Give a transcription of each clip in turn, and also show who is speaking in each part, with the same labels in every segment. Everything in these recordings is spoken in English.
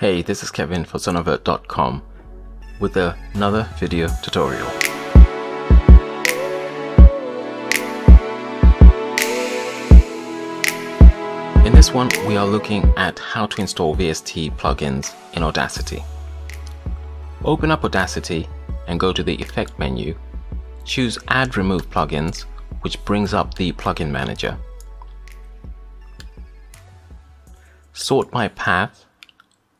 Speaker 1: Hey, this is Kevin for Sonovert.com with another video tutorial. In this one, we are looking at how to install VST plugins in Audacity. Open up Audacity and go to the Effect menu. Choose Add Remove Plugins, which brings up the Plugin Manager. Sort by path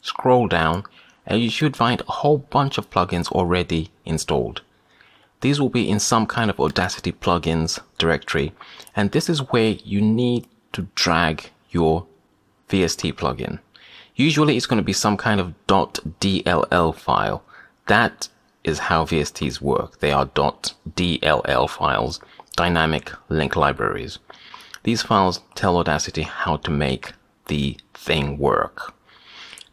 Speaker 1: scroll down and you should find a whole bunch of plugins already installed. These will be in some kind of Audacity plugins directory and this is where you need to drag your VST plugin. Usually it's going to be some kind of .dll file. That is how VSTs work. They are .dll files, dynamic link libraries. These files tell Audacity how to make the thing work.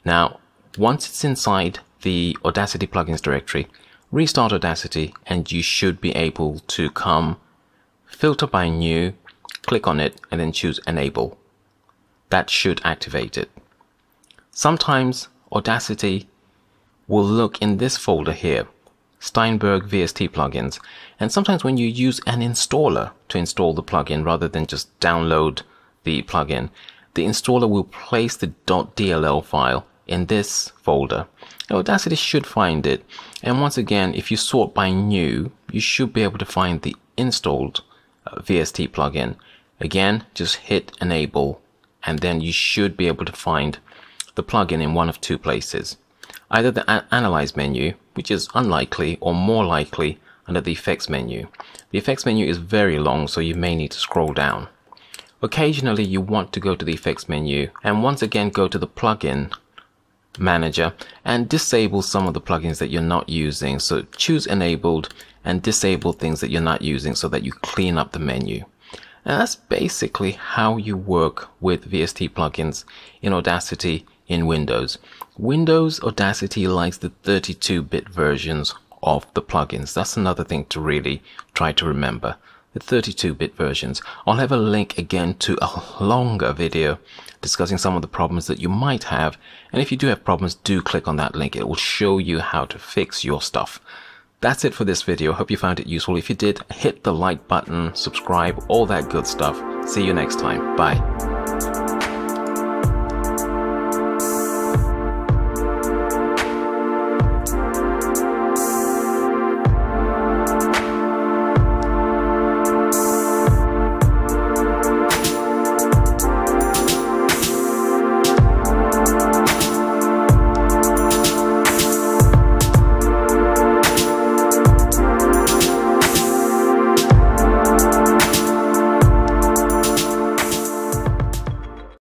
Speaker 1: Now, once it's inside the Audacity plugins directory, restart Audacity and you should be able to come filter by new, click on it and then choose enable. That should activate it. Sometimes Audacity will look in this folder here, Steinberg VST plugins. And sometimes when you use an installer to install the plugin rather than just download the plugin, the installer will place the .dll file in this folder. Audacity should find it. And once again, if you sort by new, you should be able to find the installed uh, VST plugin. Again, just hit enable and then you should be able to find the plugin in one of two places. Either the analyze menu, which is unlikely, or more likely under the effects menu. The effects menu is very long, so you may need to scroll down. Occasionally, you want to go to the effects menu and once again go to the plugin manager and disable some of the plugins that you're not using. So choose enabled and disable things that you're not using so that you clean up the menu. And that's basically how you work with VST plugins in Audacity in Windows. Windows Audacity likes the 32-bit versions of the plugins. That's another thing to really try to remember. The 32-bit versions. I'll have a link again to a longer video discussing some of the problems that you might have. And if you do have problems, do click on that link. It will show you how to fix your stuff. That's it for this video. Hope you found it useful. If you did, hit the like button, subscribe, all that good stuff. See you next time. Bye.